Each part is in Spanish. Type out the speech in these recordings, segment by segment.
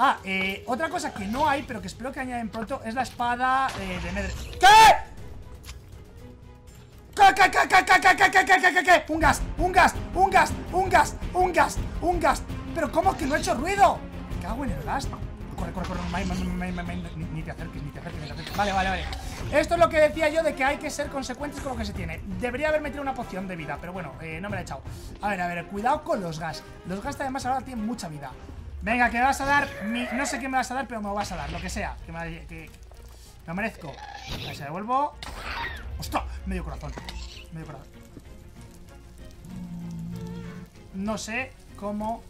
Ah, eh, otra cosa que no hay, pero que espero que añaden pronto Es la espada eh, de Medre. ¿Qué? ¿Qué, qué, qué, qué, qué, qué, qué, qué, qué, qué, qué? Un gas, un gas, un gas, un gas, un gas, un gas. Pero ¿cómo que no he hecho ruido? Me cago en el gas. Corre, corre, corre, ni te acerques, ni te acerques, ni te acerques. Vale, vale, vale. Esto es lo que decía yo de que hay que ser consecuentes con lo que se tiene. Debería haber metido una poción de vida, pero bueno, eh, no me la he echado. A ver, a ver, cuidado con los gas. Los gas además ahora tienen mucha vida Venga, que me vas a dar mi... No sé qué me vas a dar, pero me vas a dar, lo que sea Que me, que, me merezco Ahí se devuelvo ¡Ostras! Medio corazón Medio corazón No sé cómo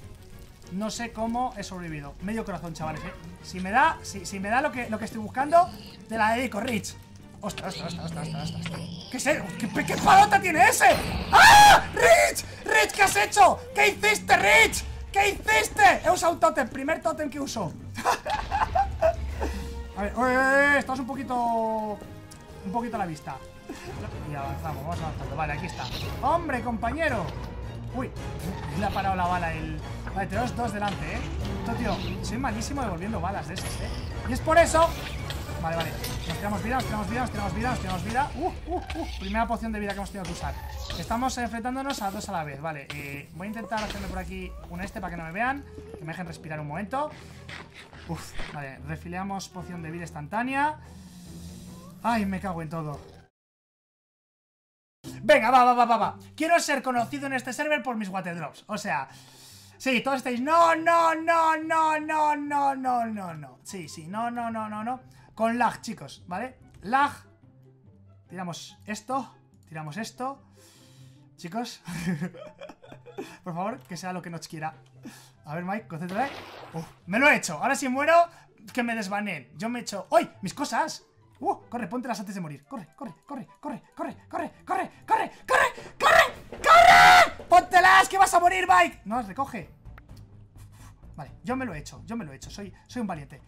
no sé cómo he sobrevivido. Medio corazón, chavales, ¿eh? Si me da, si, me da lo que, estoy buscando, te la dedico, Rich. Ostras, ostras, ostras, ostras, ostras. ¿Qué es ¿Qué palota tiene ese? ¡Ah! ¡Rich! ¡Rich! ¿Qué has hecho? ¿Qué hiciste, Rich? ¿Qué hiciste? He usado un totem, primer totem que uso. a ver, oye, estás un poquito... Un poquito a la vista. Y avanzamos, vamos avanzando. Vale, aquí está. ¡Hombre, compañero! Uy, le ha parado la bala el... Vale, tenemos dos delante, ¿eh? Tío, soy malísimo devolviendo balas de esas, ¿eh? Y es por eso... Vale, vale. Nos tiramos vida, nos tiramos vida, nos tiramos vida, nos tiramos vida. Uh, uh, uh. Primera poción de vida que hemos tenido que usar. Estamos enfrentándonos a dos a la vez, vale. Eh, voy a intentar hacerme por aquí un este para que no me vean. Que me dejen respirar un momento. Uf, vale. Refileamos poción de vida instantánea. Ay, me cago en todo. Venga, va, va, va, va, va. Quiero ser conocido en este server por mis water drops. O sea, sí, todos estáis. No, no, no, no, no, no, no, no, no. Sí, sí, no, no, no, no, no. Con lag, chicos, ¿vale? Lag. Tiramos esto. Tiramos esto. Chicos. por favor, que sea lo que nos quiera. A ver, Mike, concéntrate. Uf, me lo he hecho. Ahora si muero, que me desbanen. Yo me he hecho. ¡Uy! ¡Mis cosas! ¡Uh! Corre, póntelas antes de morir. Corre, corre, corre, corre, corre, corre, corre, corre, corre, corre. ¡Póntelas! No las recoge. Vale, yo me lo he hecho, yo me lo he hecho. Soy, soy un valiente.